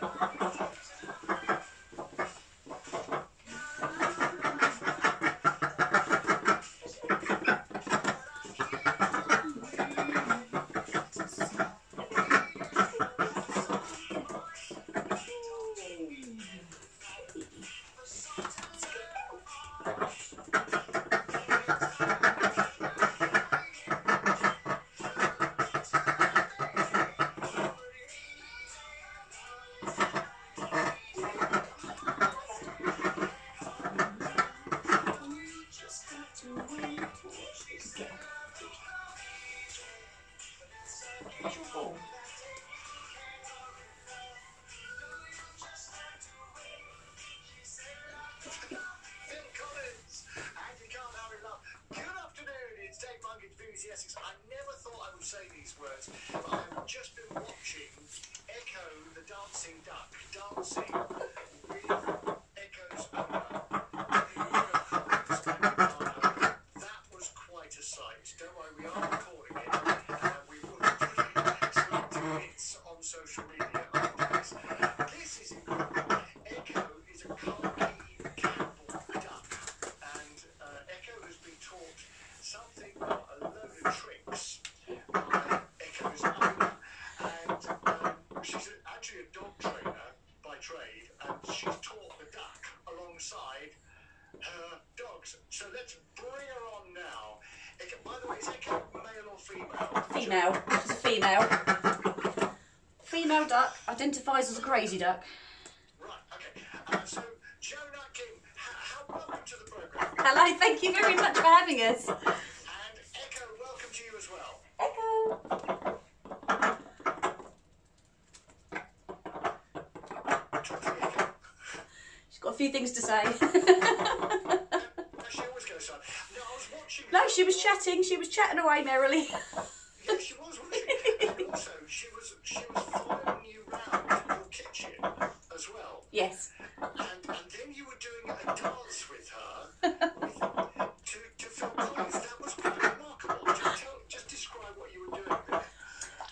Ha ha ha. Female? Female. She's a female. Female duck identifies as a crazy duck. Right, okay. Uh, so, how, how welcome to the programme. Hello, thank you very much for having us. And Echo, welcome to you as well. Echo. Talk to me, Echo. She's got a few things to say. No, she always goes on. No, I was watching. no, she was chatting. She was chatting away merrily. Yeah, she was, wasn't she? And also, she was she was following you round your kitchen as well. yes. And and then you were doing a dance with her with, to to Phil Collins. That was quite remarkable. Just tell, just describe what you were doing there.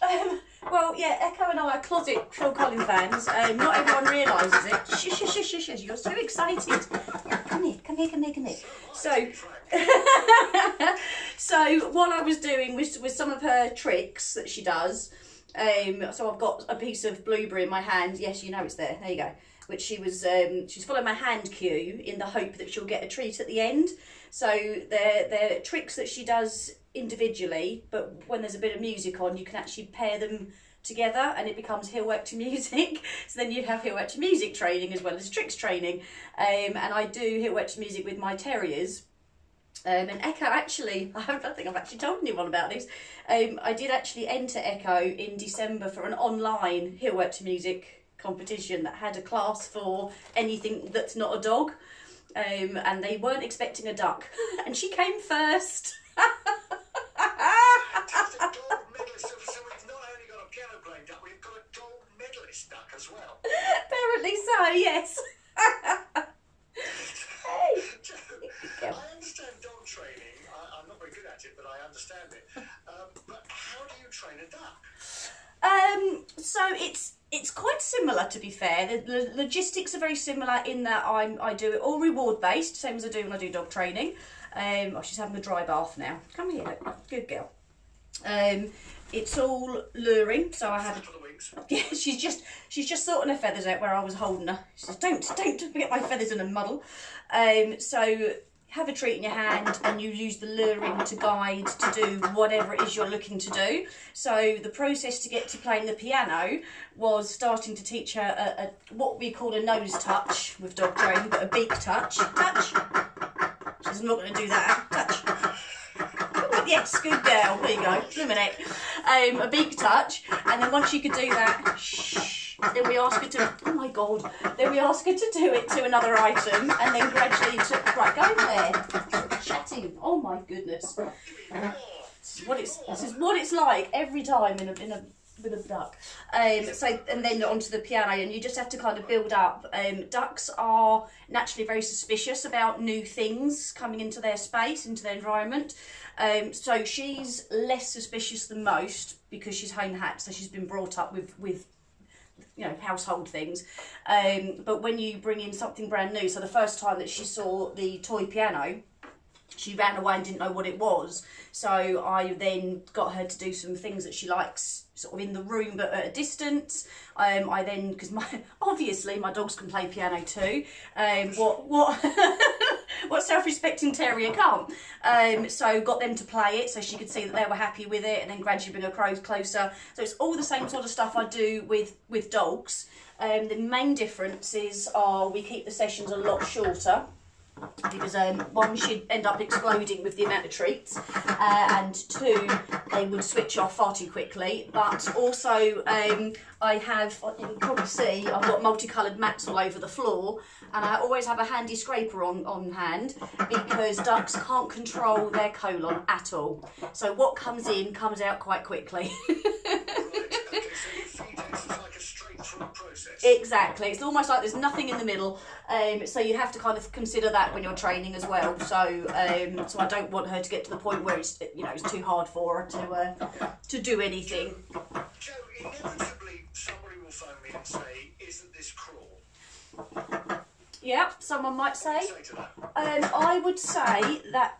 Um, well, yeah, Echo and I are closet Phil Collins fans. Um, not everyone realises it. Shh, shh, shh, shh, shh. You're so excited. Come here, come here, come here, come here. So, so what I was doing was with some of tricks that she does. Um, so I've got a piece of blueberry in my hand. Yes, you know it's there. There you go. Which she was, um, she's following my hand cue in the hope that she'll get a treat at the end. So they're they're tricks that she does individually, but when there's a bit of music on, you can actually pair them together, and it becomes heel work to music. so then you have heel work to music training as well as tricks training. Um, and I do heel work to music with my terriers. Um, and Echo actually, I don't think I've actually told anyone about this. Um, I did actually enter Echo in December for an online heel work to music competition that had a class for anything that's not a dog. Um, and they weren't expecting a duck, and she came first. Apparently so, gold medalist. So, so we've not only got a piano playing duck, we've got a gold medalist duck as well. Apparently so, yes. hey. I understand dog training. I, I'm not very good at it, but I understand it. Um, but how do you train a duck? Um, so it's it's quite similar to be fair. The, the logistics are very similar in that I'm I do it all reward based, same as I do when I do dog training. Um, oh, she's having a dry bath now. Come here, look. good girl. Um, it's all luring, so I have. Flap of the wings. Yeah, she's just she's just sorting her feathers out where I was holding her. She says, "Don't don't get my feathers in a muddle." Um, so have a treat in your hand, and you use the luring to guide to do whatever it is you're looking to do. So the process to get to playing the piano was starting to teach her a, a what we call a nose touch with dog training, but a beak touch. Touch. She's not going to do that. Touch. Yes, good girl. There you go. Illuminate. Um, a beak touch, and then once you could do that, shh. Then we ask her to. Oh my god. Then we ask her to do it to another item, and then gradually to right go there. Chatting. Oh my goodness. This is what it's. This is what it's like every time in a in a with a duck. Um, so and then onto the piano, and you just have to kind of build up. Um, ducks are naturally very suspicious about new things coming into their space, into their environment. Um, so she's less suspicious than most because she's home hatched, so she's been brought up with with you know household things um, but when you bring in something brand new so the first time that she saw the toy piano she ran away and didn't know what it was. So I then got her to do some things that she likes sort of in the room but at a distance. Um, I then, because my obviously my dogs can play piano too. Um, what what what self-respecting terrier can't? Um, so got them to play it so she could see that they were happy with it, and then gradually bring her closer. So it's all the same sort of stuff I do with with dogs. Um, the main differences are we keep the sessions a lot shorter because um, one should end up exploding with the amount of treats, uh, and two, they would switch off far too quickly. But also, um, I have, you can probably see, I've got multicoloured mats all over the floor, and I always have a handy scraper on, on hand because ducks can't control their colon at all. So what comes in comes out quite quickly. process. Exactly. It's almost like there's nothing in the middle. Um, so you have to kind of consider that when you're training as well. So um, so I don't want her to get to the point where it's you know it's too hard for her to uh, to do anything. Joe, inevitably somebody will phone me and say, isn't this cruel? Yeah, someone might say. Say to that. Um, I would say that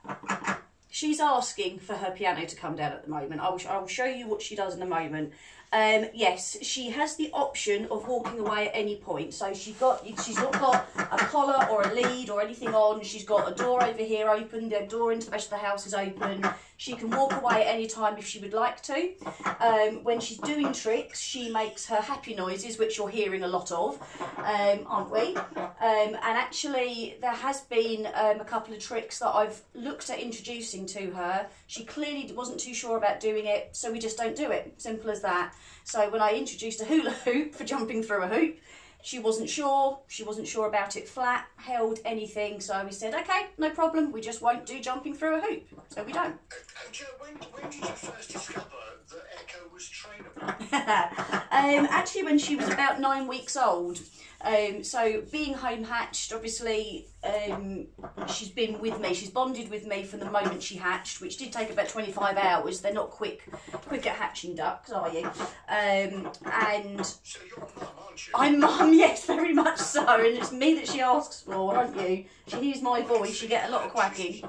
she's asking for her piano to come down at the moment. I will, I will show you what she does in a moment. Um, yes, she has the option of walking away at any point. So she's got she's not got a collar or a lead or anything on. She's got a door over here open. The door into the rest of the house is open. She can walk away at any time if she would like to. Um, when she's doing tricks, she makes her happy noises, which you're hearing a lot of, um, aren't we? Um, and actually, there has been um, a couple of tricks that I've looked at introducing to her. She clearly wasn't too sure about doing it, so we just don't do it. Simple as that. So when I introduced a hula hoop for jumping through a hoop, she wasn't sure. She wasn't sure about it flat, held, anything. So we said, okay, no problem. We just won't do jumping through a hoop. So we don't. And Joe, when, when did you first discover that Echo was trainable? um, actually, when she was about nine weeks old. Um, so being home hatched, obviously, um, she's been with me. She's bonded with me from the moment she hatched, which did take about 25 hours. They're not quick, quick at hatching ducks, are you? Um, and So you're mum, aren't you? I'm mum, yes, very much so. And it's me that she asks for, aren't you? She hears my voice, She get a lot of quacking.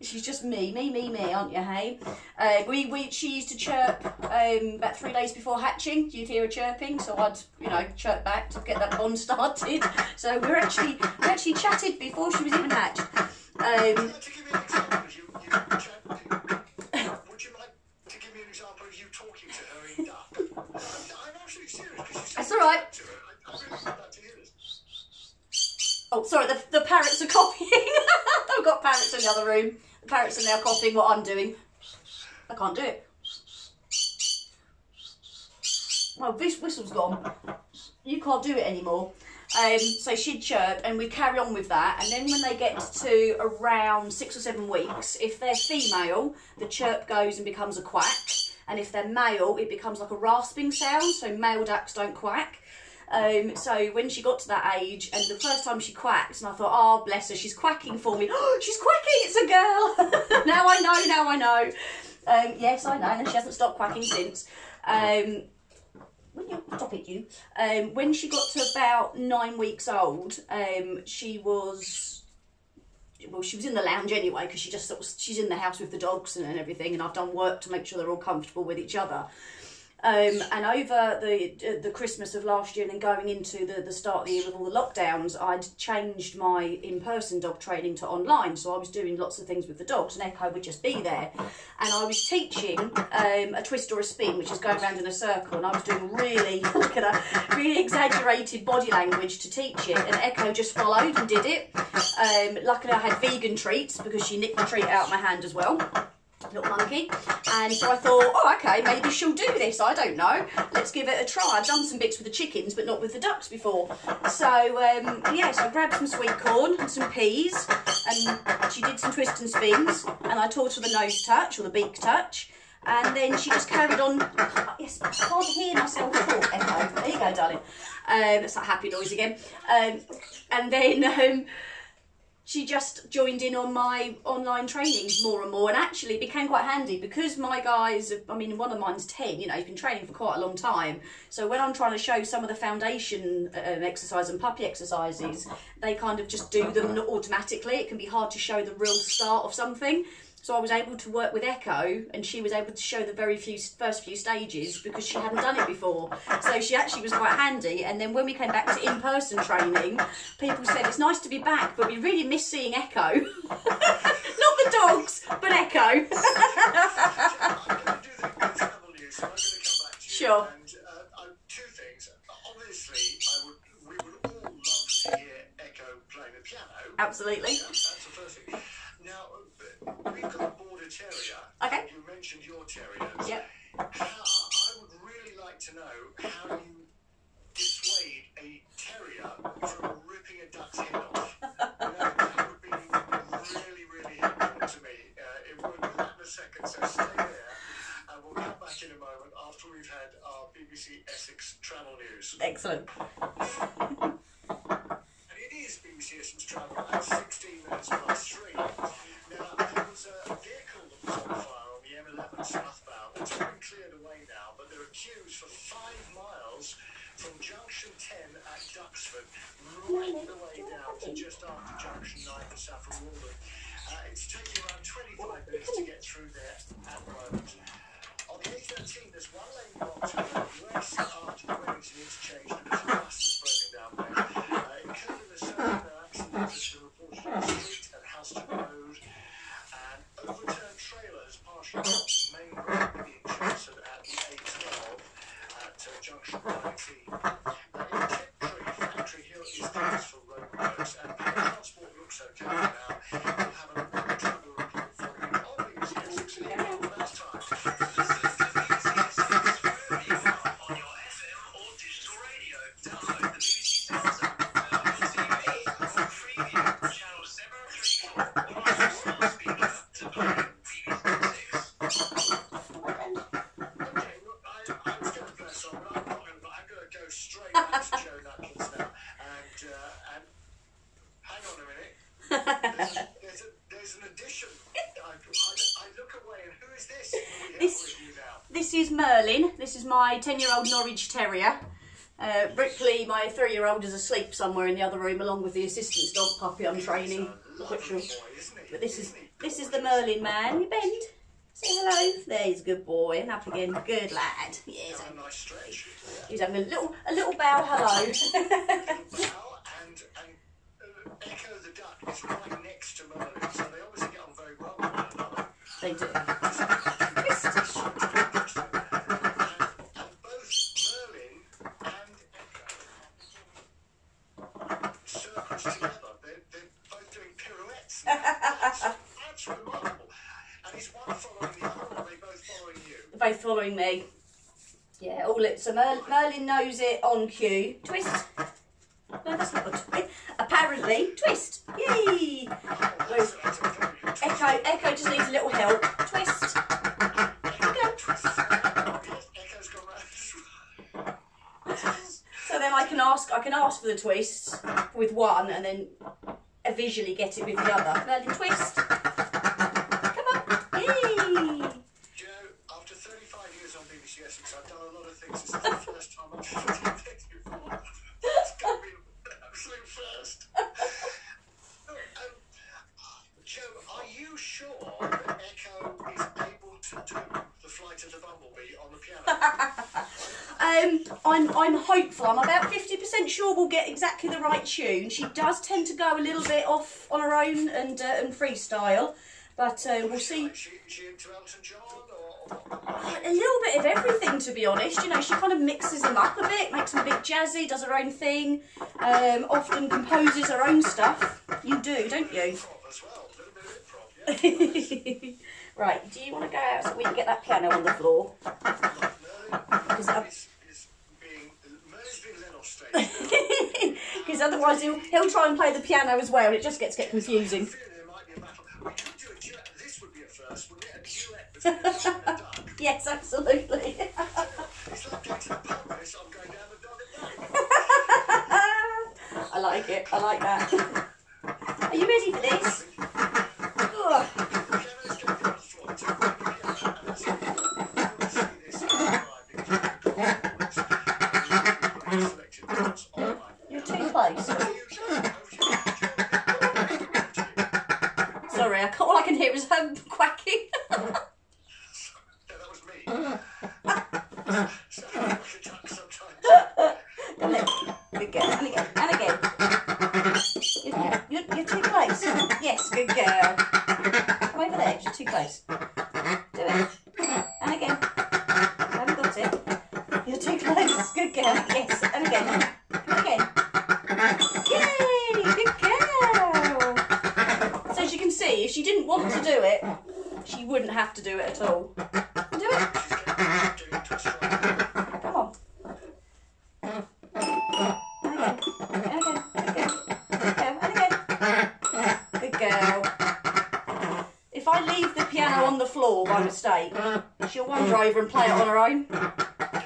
She's just me, me, me, me, aren't you, hey? Uh, we, we, she used to chirp um, about three days before hatching. You'd hear her chirping, so I'd, you know, chirp back to get that bond started. So we're actually, we actually chatted before she was even hatched. Um, Would you like to give me an example of you, you chat- Would you like to give me an example of you talking to her in duck? I'm, I'm absolutely serious because you said That's all right. to her. I, I really would like to hear this. oh, sorry, the, the parrots are copying. I've got parrots in the other room. The parrots are now copying what I'm doing. I can't do it. Well, this whistle's gone. You can't do it anymore. Um, so she'd chirp and we'd carry on with that. And then when they get to around six or seven weeks, if they're female, the chirp goes and becomes a quack. And if they're male, it becomes like a rasping sound. So male ducks don't quack. Um, so when she got to that age, and the first time she quacked, and I thought, oh bless her, she's quacking for me. She's quacking, it's a girl. now I know, now I know. Um, yes, I know, and she hasn't stopped quacking since. Um, will you stop it, you? Um, when she got to about nine weeks old, um, she was well, she was in the lounge anyway because she just sort of, she's in the house with the dogs and, and everything, and I've done work to make sure they're all comfortable with each other. Um, and over the uh, the Christmas of last year and then going into the, the start of the year with all the lockdowns, I'd changed my in person dog training to online. So I was doing lots of things with the dogs, and Echo would just be there. And I was teaching um, a twist or a spin, which is going around in a circle, and I was doing really look at her, really exaggerated body language to teach it. And Echo just followed and did it. Um, luckily, I had vegan treats because she nicked the treat out of my hand as well little monkey. And so I thought, oh, okay, maybe she'll do this. I don't know. Let's give it a try. I've done some bits with the chickens, but not with the ducks before. So, um, yeah, so I grabbed some sweet corn and some peas, and she did some twists and spins, and I taught her the nose touch or the beak touch. And then she just carried on. Yes, I can't hear myself talk. Echo. There you go, darling. Um, that's that happy noise again. Um, and then um, she just joined in on my online training more and more and actually became quite handy because my guys I mean one of mine's 10 you know he's been training for quite a long time. So when I'm trying to show some of the foundation um, exercise and puppy exercises they kind of just do them automatically. It can be hard to show the real start of something so I was able to work with Echo, and she was able to show the very few first few stages because she hadn't done it before. So she actually was quite handy. And then when we came back to in-person training, people said it's nice to be back, but we really miss seeing Echo. Not the dogs, but Echo. I'm going to do the, the travel news, so I'm going to come back to you. Sure. And uh, uh, two things. Obviously, I would, we would all love to hear Echo playing the piano. Absolutely. Yeah, that's the first thing. Now, uh, we've got a border terrier. Okay. You mentioned your terriers. Yep. How, I would really like to know how you dissuade a terrier from ripping a duck's head off. You know, that would be really, really helpful to me. Uh, it would without a second, so stay there. And we'll come back in a moment after we've had our BBC Essex travel news. Excellent. And it is BBC Essex Travel at 16 minutes past three. Now, there was a vehicle that was on fire on the M11 southbound. It's been cleared away now, but there are queues for five miles from junction 10 at Duxford right the way down to just after junction 9 for Saffron Walden. Uh, it's taking around 25 minutes to get through there at the moment. On the A13, there's one lane blocked to the west after the Wellington interchange because the bus is broken down there. Uh, accident 10-year-old Norwich Terrier. Uh, Brickley, my three-year-old, is asleep somewhere in the other room along with the assistance dog puppy I'm training. But this is this is the Merlin man. You bend. Say hello. There, he's a good boy. And up again. Good lad. Yeah, he's, having, he's a little a little bow hello. Echo the Duck is right next to Merlin, so they obviously get on very well. They do. Mer- Merlin knows it on cue. Twist. No, that's not a twist. Apparently, twist. Yay! Echo, Echo just needs a little help. Twist. So then I can ask, I can ask for the twist with one, and then visually get it with the other. Merlin, twist. Come on. Yay! You know, after 35 years on BBC Essex, I've done a lot of things. This is the first time I've done anything before. It's going to be an absolute first. Um, Joe, are you sure that Echo is able to do the flight of the bumblebee on the piano? Um, I'm I'm hopeful. I'm about fifty percent sure we'll get exactly the right tune. She does tend to go a little bit off on her own and uh, and freestyle, but uh, we'll see. Is she, is she into Elton John or, or A little bit of everything, to be honest. You know, she kind of mixes them up a bit, makes them a bit jazzy, does her own thing, um, often composes her own stuff. You do, don't you? improv as well? A little bit of improv, yeah? right, do you want to go out so we can get that piano on the floor? Merlin that- is, is being, Merlin's being let off stage. Because otherwise he'll, he'll try and play the piano as well and it just gets get confusing. Yes, absolutely. I like it. I like that. Are you ready for this? Ugh. Pianos go down the floor. It's a great piano, and that's it. If you want to see this online, because you can call it really selected notes online. You're too close. Are you sure? Oh, sure. Sorry, I, ca- all I can hear is her quacking. Yeah, that was me. Sounded like a duck sometimes. Come here. Good girl. And again. And again. You're, you're, you're too close. Yes, good girl. Come over there. You're too close. Do it. And again. I haven't got it. You're too close. Good girl. Yes. And again. And again. Yay! Good girl. So as you can see, if she didn't want to do it, she wouldn't have to do it at all. Do it. Come on. If I leave the piano on the floor by mistake, she'll wander over and play it on her own.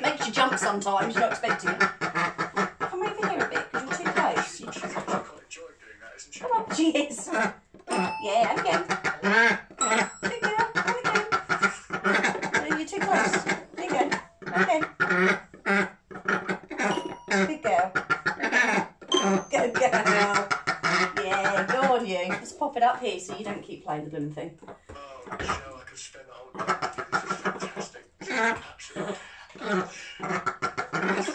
Makes you jump sometimes, you're not expecting it. Good girl. Good girl. Yeah, go on you. Let's pop it up here so you don't keep playing the blooming thing. Oh, Michelle, I could spend the whole day with you. This is fantastic. This is.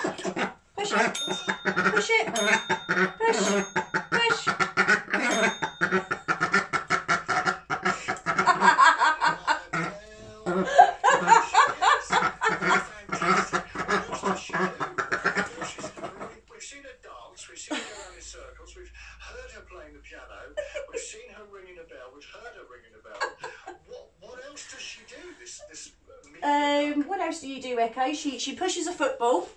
Push it. Push it. Push. Push. We've seen her dance, we've seen her go around in circles, we've heard her playing the piano, we've seen her ringing a bell, we've heard her ringing a bell. What, what else does she do? This, this. uh, Um, what else do you do, Echo? She she pushes a football.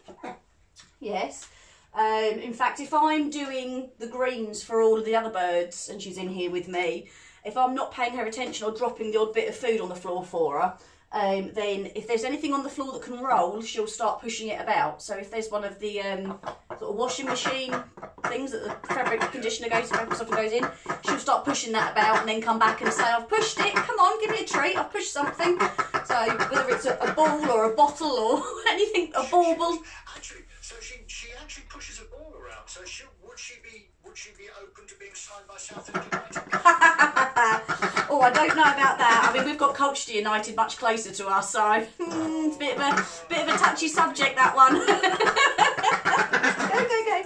Yes. Um, in fact, if I'm doing the greens for all of the other birds and she's in here with me, if I'm not paying her attention or dropping the odd bit of food on the floor for her, um, then if there's anything on the floor that can roll, she'll start pushing it about. So if there's one of the um, sort of washing machine things that the fabric conditioner goes, fabric softener goes in, she'll start pushing that about and then come back and say, I've pushed it, come on, give me a treat, I've pushed something. So whether it's a, a ball or a bottle or anything, a bauble. Actually, so she, she actually pushes a ball around. So she, would she be would she be open to being signed by Southend United? oh, I don't know about that. I mean, we've got Colchester United much closer to us, so it's a bit of a bit of a touchy subject that one. go, go, go.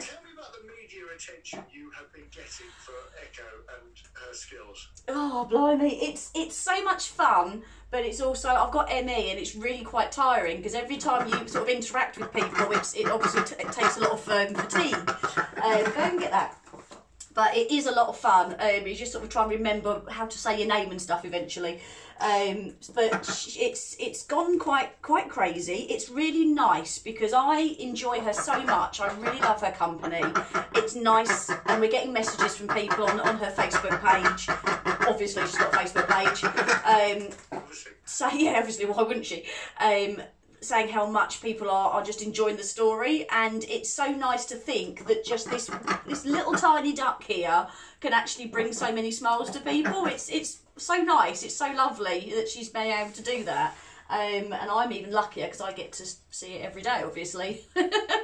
Tell me about the media attention you have been getting for Echo and her skills. Oh, blimey, it's it's so much fun, but it's also I've got ME and it's really quite tiring because every time you sort of interact with people, it obviously t- it takes a lot of um, fatigue. Um, go and get that. But it is a lot of fun. Um, you just sort of try and remember how to say your name and stuff eventually. Um, but it's it's gone quite quite crazy. It's really nice because I enjoy her so much. I really love her company. It's nice, and we're getting messages from people on, on her Facebook page. Obviously, she's got a Facebook page. Um, So yeah, obviously, why wouldn't she? Um, saying how much people are, are just enjoying the story, and it's so nice to think that just this this little tiny duck here can actually bring so many smiles to people. It's it's so nice. It's so lovely that she's been able to do that. Um, and I'm even luckier because I get to see it every day, obviously,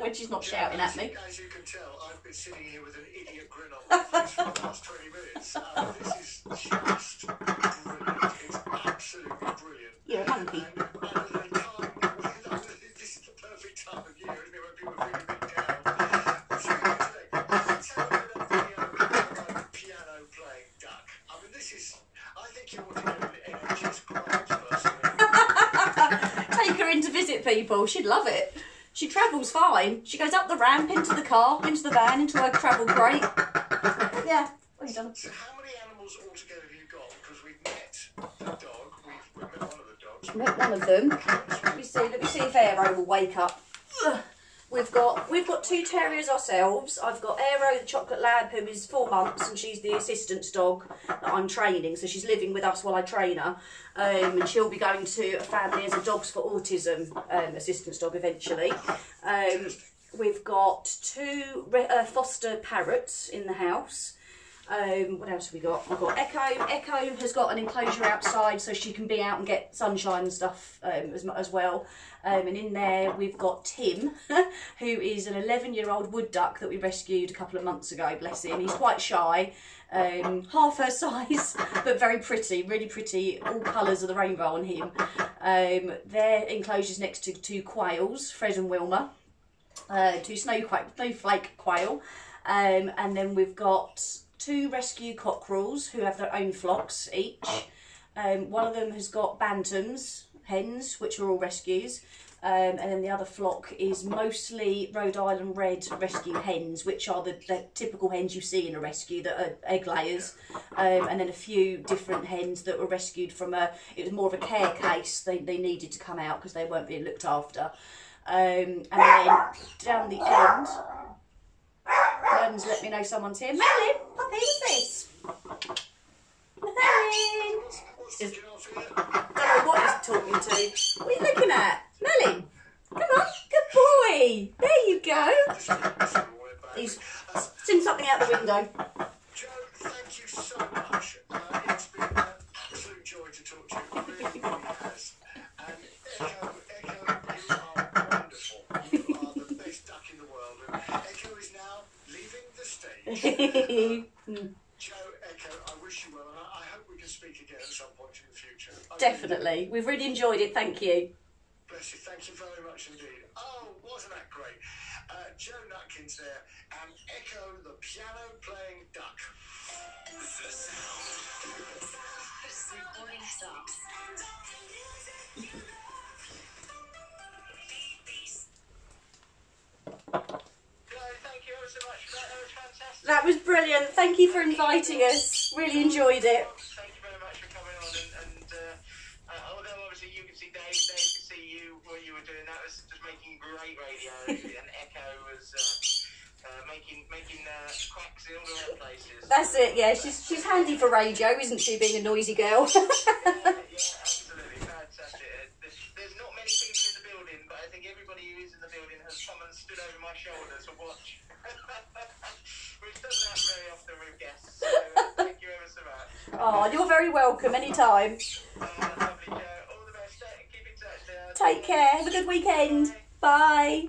when she's not shouting at me. you- as you can tell, I've been sitting here with an idiot grin on my face for the last 20 minutes. Uh, this is just brilliant. Absolutely brilliant. You're a monkey. And, uh, and time, this is the perfect time of year, isn't it, when people a bit down. What's your name today? Tell uh, about the piano playing duck. I mean, this is. I think you ought to get an NHS grant personally. Take her in to visit people. She'd love it. She travels fine. She goes up the ramp, into the car, into the van, into her travel crate. Yeah. What have you done? So how many animals altogether have you got? Because we've met the dog, we've, we've met one Met one of them. Let me see. Let me see if Aero will wake up. We've got we've got two terriers ourselves. I've got Aero, the chocolate lab, who is four months, and she's the assistance dog that I'm training. So she's living with us while I train her, um, and she'll be going to a family as a Dogs for Autism um, assistance dog eventually. Um, we've got two uh, foster parrots in the house. Um, what else have we got? We've got Echo. Echo has got an enclosure outside so she can be out and get sunshine and stuff um, as, as well. Um, and in there we've got Tim, who is an 11 year old wood duck that we rescued a couple of months ago, bless him. He's quite shy, um, half her size, but very pretty, really pretty, all colours of the rainbow on him. Um, their enclosure's next to two quails, Fred and Wilma uh, two snowflake quail, um, and then we've got two rescue cockerels who have their own flocks each. Um, one of them has got bantams, hens, which are all rescues, um, and then the other flock is mostly Rhode Island Red rescue hens, which are the, the typical hens you see in a rescue that are egg layers, um, and then a few different hens that were rescued from a. It was more of a care case. They they needed to come out because they weren't being looked after. Um, and then down the end, Merlin's let me know someone's here. Merlin, Poppy, what's this? The you? Don't know what he's talking to. What are you looking at? Merlin, come on, good boy. There you go. Is- is He's Uh, seen something out the window. Thank you so much. Uh, it's been an absolute joy to talk to you. It really, has. And Echo, Echo, you are wonderful. You are the best duck in the world. And Echo is now leaving the stage. Joe, Echo, I wish you well, and I, I hope we can speak again at some point in the future. I. Definitely. We've really enjoyed it. Thank you. Bless you. Thank you very much indeed. Oh, wasn't that great? Uh, Joe Nutkins there, and Echo, the piano playing duck. Recording stops. Guys, That was brilliant. Thank you for inviting us. Really enjoyed it. Thank you very much for coming on. And, and uh, although obviously you could see Dave, Dave could see you what you were doing. That was just making great radio, and Echo was uh, uh, making making quacks in all the right places. That's it. Yeah, she's she's handy for radio, isn't she? Being a noisy girl. yeah, yeah, absolutely fantastic. There's, there's not many people in the building, but I think everybody who is in the building has come and stood over my shoulder to watch, which doesn't happen very often with guests. So thank you ever so much. oh, you're very welcome. Anytime. Lovely, All the best. Keep in touch. Uh, Take care. Have a good weekend. Bye.